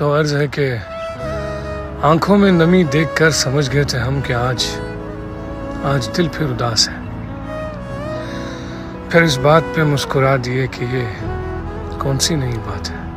तो अर्ज़ है कि आँखों में नमी देखकर समझ गए थे हम कि आज आज दिल फिर उदास है। फिर इस बात पे मुस्कुरा दिए कि ये कौन सी नई बात है?